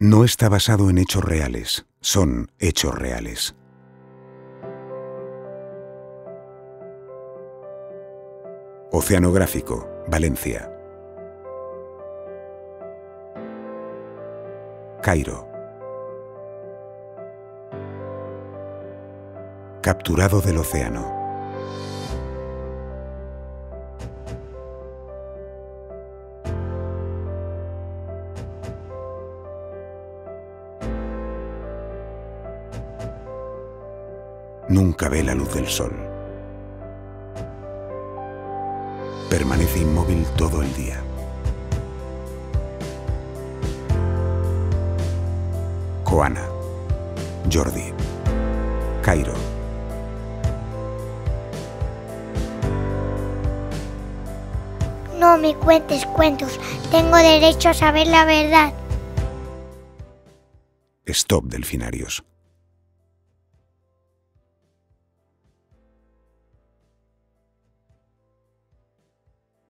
No está basado en hechos reales, son hechos reales. Oceanográfico, Valencia. Cairo. Capturado del océano. Nunca ve la luz del sol. Permanece inmóvil todo el día. Coana, Jordi, Cairo. No me cuentes cuentos, tengo derecho a saber la verdad. Stop, delfinarios.